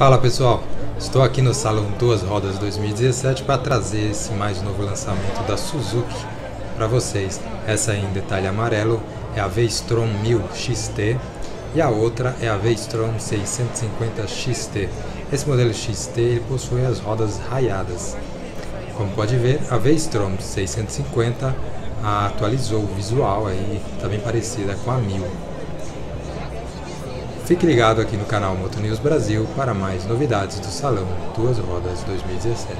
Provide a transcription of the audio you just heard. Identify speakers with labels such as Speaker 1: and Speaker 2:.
Speaker 1: Fala pessoal, estou aqui no Salão Duas Rodas 2017 para trazer esse mais novo lançamento da Suzuki para vocês. Essa em detalhe amarelo é a V-Strom 1000 XT e a outra é a V-Strom 650 XT. Esse modelo XT possui as rodas raiadas. Como pode ver, a V-Strom 650 atualizou o visual aí, está bem parecida com a 1000. Fique ligado aqui no canal Moto News Brasil para mais novidades do Salão Duas Rodas 2017.